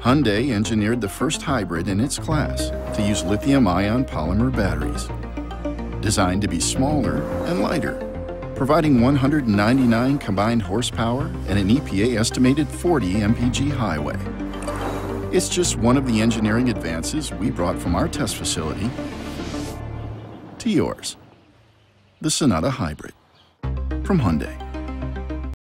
Hyundai engineered the first hybrid in its class to use lithium-ion polymer batteries. Designed to be smaller and lighter, providing 199 combined horsepower and an EPA estimated 40 mpg highway. It's just one of the engineering advances we brought from our test facility to yours. The Sonata Hybrid from Hyundai.